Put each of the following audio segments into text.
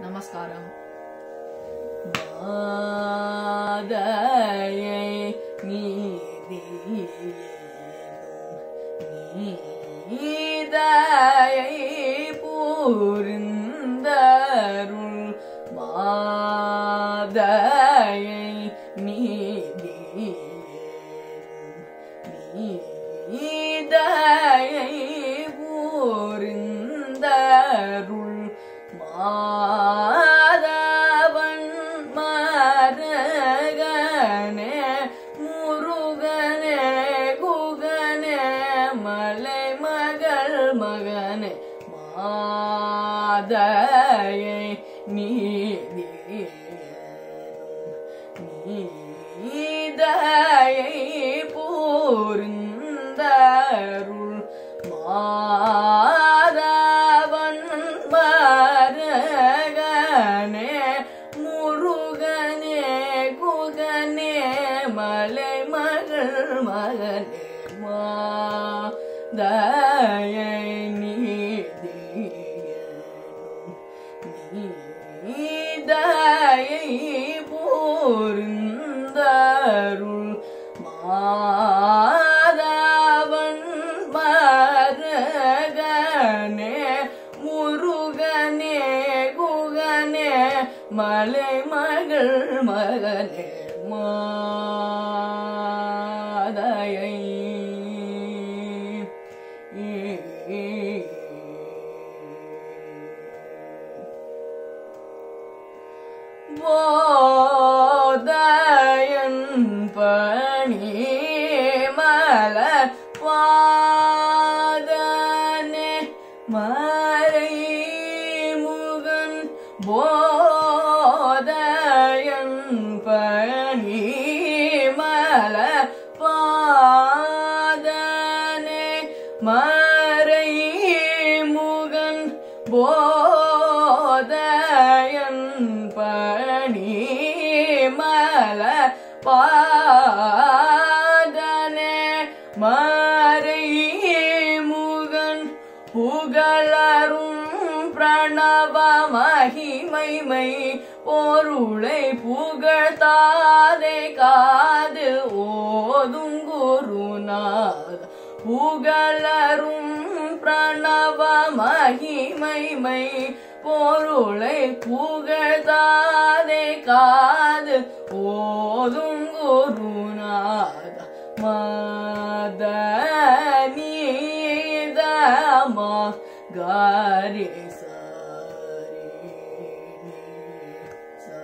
நமஸ்காரம். மாதையை நீதியேனும் பூர்ந்தருள் மாதையை நீதி நீ மாதையை நீதியேனும் நீதையை பூர்ந்தருள் மாதவன் மரகனே முருகனே குகனே மலை மகள் மாதையை. போதயன் பணி மலர் பாதனே மறை முகன் போ மறை முகன் போதயன் பணி மல பாதனே. மறை முகன் புகழரும் பிரணவ மகிமைமை பொருளை புகழ்த்தாதே. காது ஓதும் குருநாத புகழரும் பிரணவ மகிமைமை பொருளை புகழ்தாதே காது ஓதும் குருநாத மத நீதமா காரி சாரி சா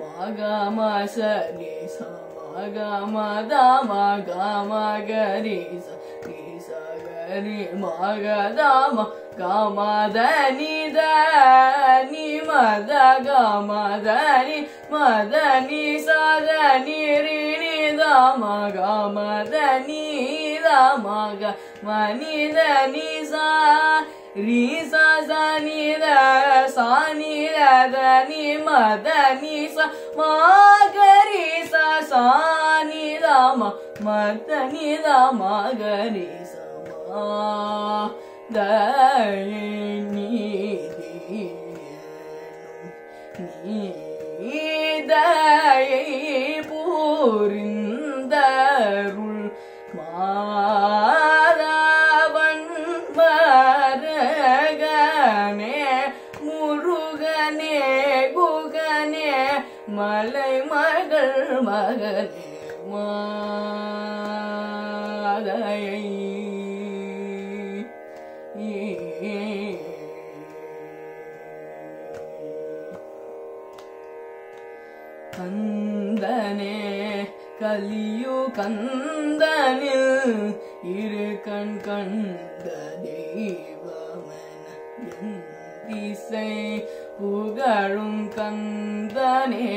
மகம சரி மகம தம கம கரி சரி மக தம கம தனி தனி மத கம தனி மத நி சத நிரி தம கம தனி தம க மனி தனி சா ரி சா சா நி த சா நி ர த நி ம த நி சா மா க ரி சா சா நி நீதையை பூரிந்தருள் மாதவன் மரகனே முருகனே குகனே மலை மகள் மகனே மா மாதையை கந்தனே கலியு கந்தனில் இரு கண் கண்ட தெய்வமென திசை புகழும் கந்தனே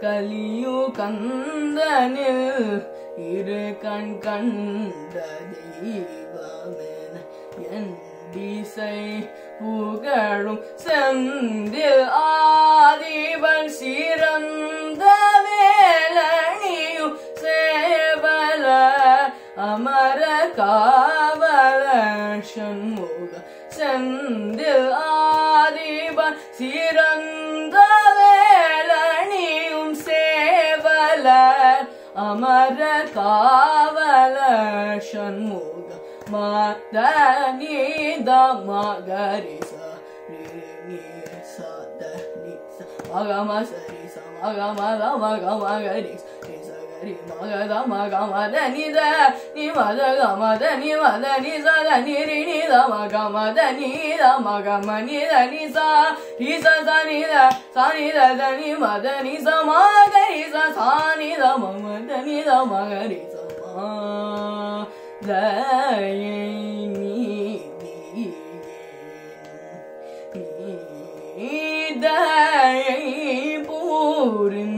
கலியு கந்தனில் இரு கண் கண்ட தெய்வமென என் திசை புகழும் செந்தில் ஆதிவன் சிறந்த வேலணியும் சேவல அமர காவல சண்முக செந்தில் ஆ காவல சண்முக மதனி மகரி சரி சதனி மகம சரி சமகம மக மகரி சரி மகத மக மத நித நி மத கமத நி மத நி சத நிரி நித மக மத நித மக மனித நி சா ரி ச ச நித ச நித த நி மத நி ச மக ரி ச சா நித மக மத நித மக ரி ச மா த நி நீதயை பூரிந்தருள்